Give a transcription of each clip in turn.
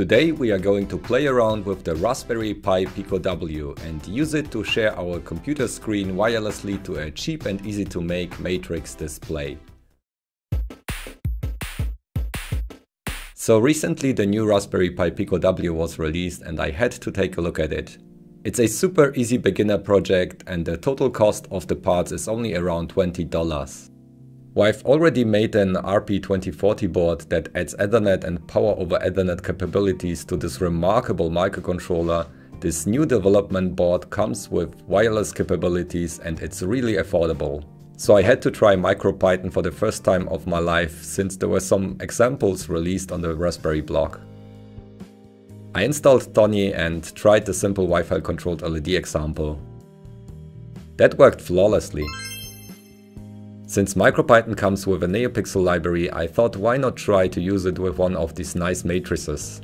Today we are going to play around with the Raspberry Pi Pico W and use it to share our computer screen wirelessly to a cheap and easy to make matrix display. So recently the new Raspberry Pi Pico W was released and I had to take a look at it. It's a super easy beginner project and the total cost of the parts is only around $20. Well, I've already made an RP2040 board that adds Ethernet and Power over Ethernet capabilities to this remarkable microcontroller. This new development board comes with wireless capabilities and it's really affordable. So I had to try MicroPython for the first time of my life since there were some examples released on the Raspberry block. I installed Thonny and tried the simple Wi-Fi controlled LED example. That worked flawlessly. Since MicroPython comes with a NeoPixel library, I thought why not try to use it with one of these nice matrices.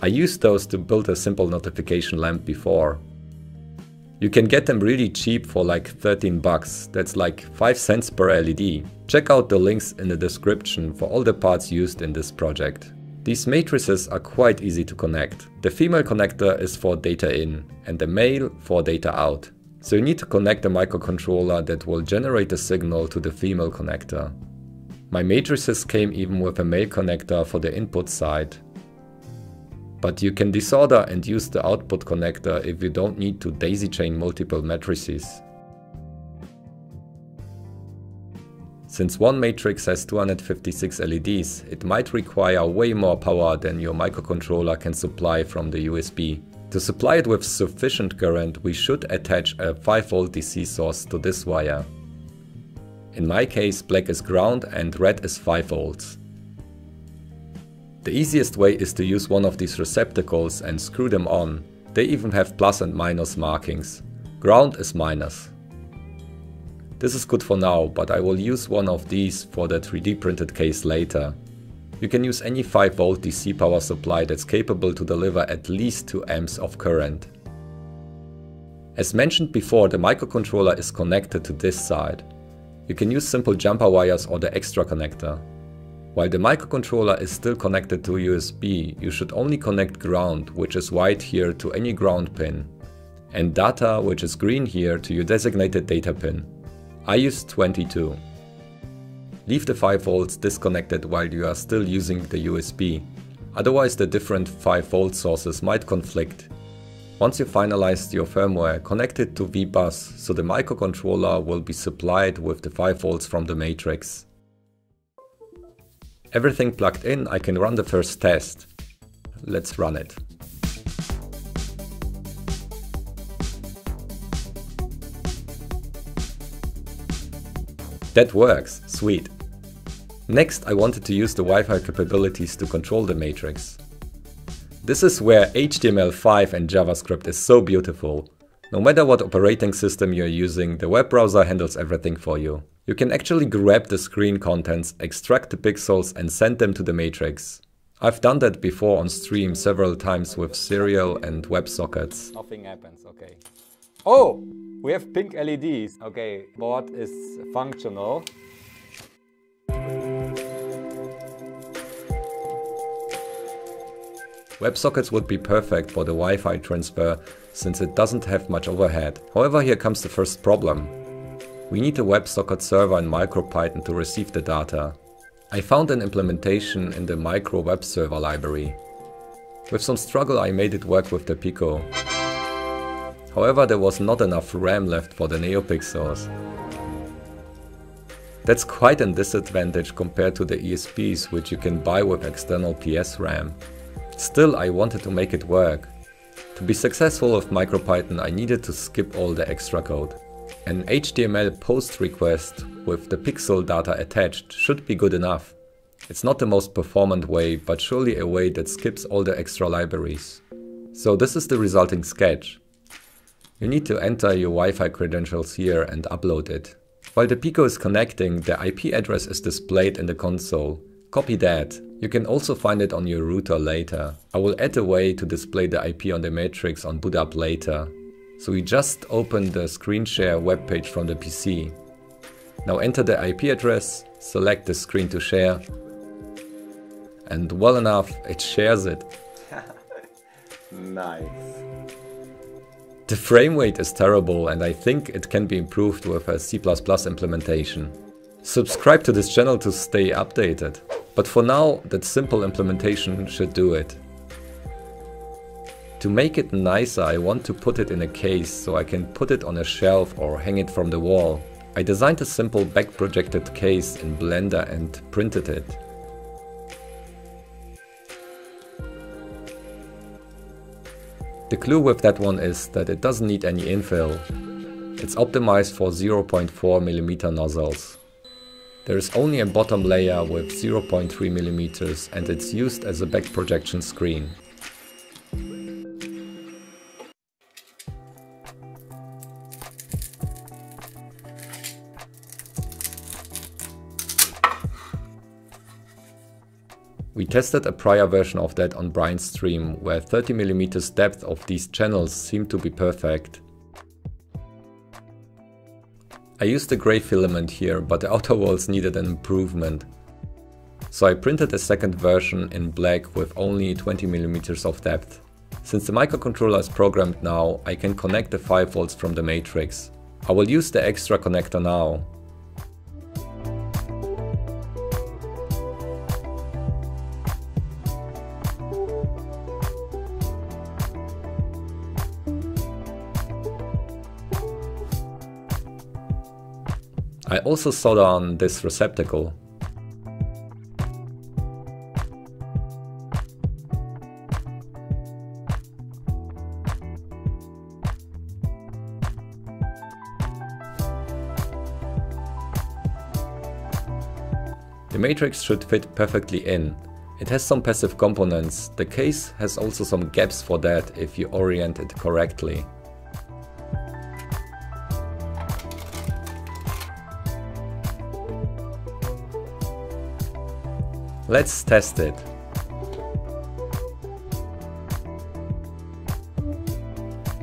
I used those to build a simple notification lamp before. You can get them really cheap for like 13 bucks, that's like 5 cents per LED. Check out the links in the description for all the parts used in this project. These matrices are quite easy to connect. The female connector is for data in and the male for data out. So you need to connect a microcontroller that will generate a signal to the female connector. My matrices came even with a male connector for the input side. But you can desolder and use the output connector if you don't need to daisy chain multiple matrices. Since one matrix has 256 LEDs, it might require way more power than your microcontroller can supply from the USB. To supply it with sufficient current, we should attach a 5V DC source to this wire. In my case, black is ground and red is 5V. The easiest way is to use one of these receptacles and screw them on. They even have plus and minus markings. Ground is minus. This is good for now, but I will use one of these for the 3D printed case later. You can use any 5V DC power supply that's capable to deliver at least 2 amps of current. As mentioned before, the microcontroller is connected to this side. You can use simple jumper wires or the extra connector. While the microcontroller is still connected to USB, you should only connect ground, which is white here, to any ground pin, and data, which is green here, to your designated data pin. I use 22. Leave the 5 volts disconnected while you are still using the USB, otherwise the different 5 volt sources might conflict. Once you finalized your firmware, connect it to VBus so the microcontroller will be supplied with the 5 volts from the matrix. Everything plugged in, I can run the first test. Let's run it. That works, sweet. Next I wanted to use the Wi-Fi capabilities to control the matrix. This is where HTML5 and JavaScript is so beautiful. No matter what operating system you're using, the web browser handles everything for you. You can actually grab the screen contents, extract the pixels and send them to the matrix. I've done that before on stream several times with Serial and WebSockets. Nothing happens, okay. Oh! We have pink LEDs. Okay, board is functional. WebSockets would be perfect for the Wi-Fi transfer since it doesn't have much overhead. However, here comes the first problem. We need a WebSocket server in MicroPython to receive the data. I found an implementation in the Micro Web Server library. With some struggle I made it work with the Pico. However, there was not enough RAM left for the NeoPixels. That's quite a disadvantage compared to the ESPs which you can buy with external PS RAM. Still, I wanted to make it work. To be successful with MicroPython I needed to skip all the extra code. An HTML post request with the pixel data attached should be good enough. It's not the most performant way, but surely a way that skips all the extra libraries. So this is the resulting sketch. You need to enter your Wi-Fi credentials here and upload it. While the Pico is connecting, the IP address is displayed in the console. Copy that. You can also find it on your router later. I will add a way to display the IP on the matrix on boot up later. So we just open the screen share webpage from the PC. Now enter the IP address, select the screen to share, and well enough, it shares it. Nice. The frame rate is terrible and I think it can be improved with a C++ implementation. Subscribe to this channel to stay updated. But for now, that simple implementation should do it. To make it nicer, I want to put it in a case so I can put it on a shelf or hang it from the wall. I designed a simple back projected case in Blender and printed it. The clue with that one is that it doesn't need any infill. It's optimized for 0.4mm nozzles. There is only a bottom layer with 0.3mm and it's used as a back projection screen. We tested a prior version of that on Brian's stream, where 30mm depth of these channels seemed to be perfect. I used a grey filament here, but the outer walls needed an improvement. So I printed a second version in black with only 20mm of depth. Since the microcontroller is programmed now, I can connect the 5 volts from the matrix. I will use the extra connector now. I also solder on this receptacle. The matrix should fit perfectly in. It has some passive components, the case has also some gaps for that if you orient it correctly. Let's test it.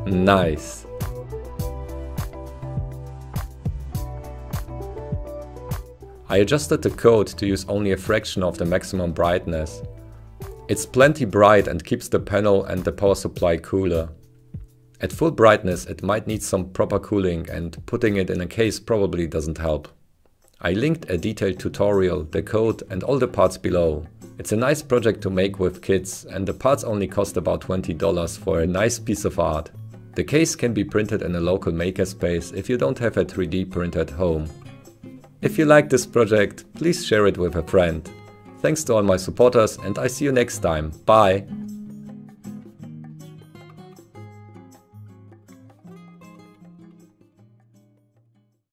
Nice. I adjusted the code to use only a fraction of the maximum brightness. It's plenty bright and keeps the panel and the power supply cooler. At full brightness it might need some proper cooling and putting it in a case probably doesn't help. I linked a detailed tutorial, the code and all the parts below. It's a nice project to make with kids and the parts only cost about $20 for a nice piece of art. The case can be printed in a local makerspace if you don't have a 3D printer at home. If you like this project, please share it with a friend. Thanks to all my supporters and I see you next time. Bye!